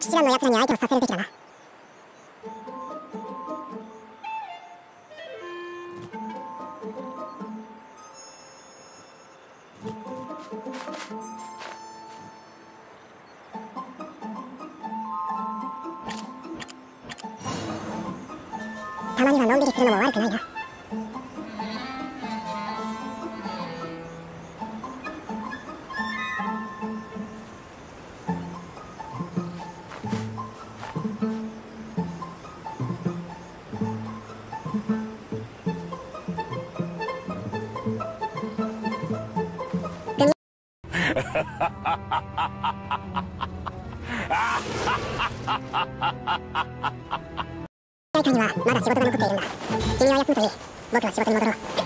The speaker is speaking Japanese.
七蘭の奴らに相手をさせるべきだな。たまにはのんびりするのも悪くないな。大会にはまだ仕事が残っているんだ君は休むといい僕は仕事に戻ろう